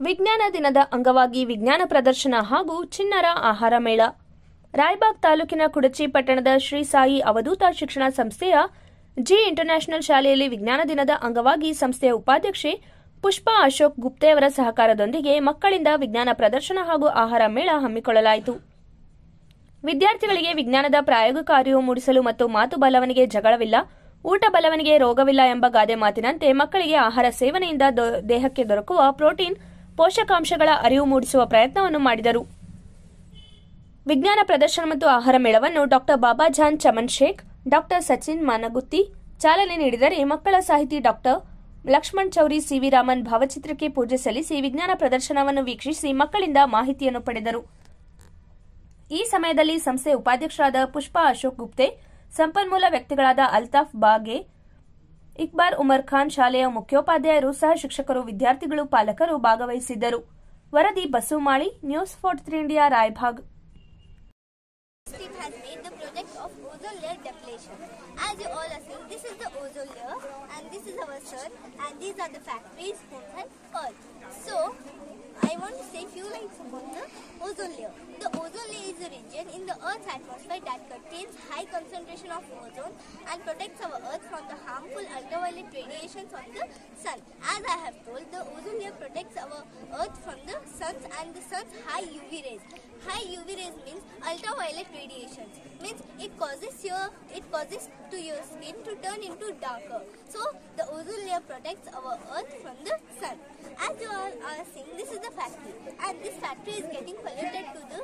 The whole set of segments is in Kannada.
ವಿಜ್ಞಾನ ದಿನದ ಅಂಗವಾಗಿ ವಿಜ್ಞಾನ ಪ್ರದರ್ಶನ ಹಾಗೂ ಚಿನ್ನರ ಆಹಾರ ಮೇಳ. ರಾಯಬಾಗ್ ತಾಲೂಕಿನ ಕುಡಚಿ ಪಟ್ಟಣದ ಶ್ರೀ ಸಾಯಿ ಅವಧೂತ ಶಿಕ್ಷಣ ಸಂಸ್ಥೆಯ ಜಿ ಇಂಟರ್ನ್ಯಾಷನಲ್ ಶಾಲೆಯಲ್ಲಿ ವಿಜ್ಞಾನ ದಿನದ ಅಂಗವಾಗಿ ಸಂಸ್ಥೆಯ ಉಪಾಧ್ಯಕ್ಷೆ ಪುಷ್ಪಾ ಅಶೋಕ್ ಗುಪ್ತೆಯವರ ಸಹಕಾರದೊಂದಿಗೆ ಮಕ್ಕಳಿಂದ ವಿಜ್ಞಾನ ಪ್ರದರ್ಶನ ಹಾಗೂ ಆಹಾರ ಮೇಳ ಹಮ್ಮಿಕೊಳ್ಳಲಾಯಿತು. ವಿದ್ಯಾರ್ಥಿಗಳಿಗೆ ವಿಜ್ಞಾನದ ಪ್ರಾಯೋಗಿಕ ಅರಿವು ಮೂಡಿಸಲು ಮತ್ತು ಮಾತು ಬಲವನಿಗೆ ಜಗಳವಿಲ್ಲ, ಊಟ ಬಲವನಿಗೆ ರೋಗವಿಲ್ಲ ಎಂಬ ಗಾದೆ ಮಾತಿನಂತೆ ಮಕ್ಕಳಿಗೆ ಆಹಾರ ಸೇವನೆಯಿಂದ ದೇಹಕ್ಕೆ ದೊರಕುವ ಪ್ರೋಟೀನ್ ಪೋಷಕಾಂಶಗಳ ಅರಿವು ಮೂಡಿಸುವ ಪ್ರಯತ್ನವನ್ನು ಮಾಡಿದರು. ವಿಜ್ಞಾನ ಪ್ರದರ್ಶನ ಮತ್ತು ಆಹಾರ ಮೇಳವನ್ನು ಡಾಕ್ಟರ್ ಬಾಬಾಜಾನ್ ಚಮನ್ ಶೇಖ್, ಡಾಕ್ಟರ್ ಸಚಿನ್ ಮಾನಗುತ್ತಿ ಚಾಲನೆ ನೀಡಿದರೆ ಮಕ್ಕಳ ಸಾಹಿತಿ doctor Lakshman Chouri C V Raman ಭಾವಚಿತ್ರಕ್ಕೆ ಪೂಜೆ ಸಲ್ಲಿಸಿ ವಿಜ್ಞಾನ ಪ್ರದರ್ಶನವನ್ನು ವೀಕ್ಷಿಸಿ ಮಕ್ಕಳಿಂದ ಮಾಹಿತಿಯನ್ನು ಪಡೆದರು. ಈ ಸಮಯದಲ್ಲಿ ಸಂಸ್ಥೆ ಉಪಾಧ್ಯಕ್ಷರಾದ ಪುಷ್ಪಾ ಅಶೋಕ್ ಗುಪ್ತೆ, ಸಂಪನ್ಮೂಲ ವ್ಯಕ್ತಿಗಳಾದ ಅಲ್ತಾಫ್ ಬಾಗೆ ಇಕ್ಬಾರ್ ಉಮರ್ ಖಾನ್ ಶಾಲೆಯ ಮುಖ್ಯೋಪಾಧ್ಯಾಯರು ಸಹ ಶಿಕ್ಷಕರು ವಿದ್ಯಾರ್ಥಿಗಳು ಪಾಲಕರು ಭಾಗವಹಿಸಿದ್ದರು ವರದಿ Basumali news forty three India Raibag. As you all are seeing, this is the ozone layer and this is our sun and these are the factories, homes and earth. So, I want to say few lines about the ozone layer. The in the earth's atmosphere that contains high concentration of ozone and protects our earth from the harmful ultraviolet radiations of the sun. As I have told, the ozone layer protects our earth from the sun's and the sun's high UV rays. High UV rays means ultraviolet radiations. Means it causes your it causes to your skin to turn into darker. So the ozone layer protects our earth from the sun. As you all are seeing, this is the factory, and this factory is getting polluted to the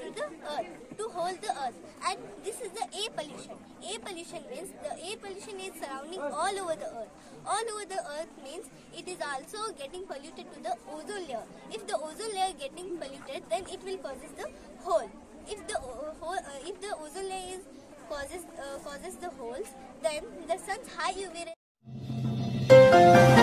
to the earth to hold the earth and this is the air pollution air pollution means the air pollution is surrounding all over the earth. All over the earth means it is also getting polluted to the ozone layer. If the ozone layer getting polluted then it will causes the hole. If the o- hole uh, if the ozone layer is causes uh, causes the holes then the sun's high uv rays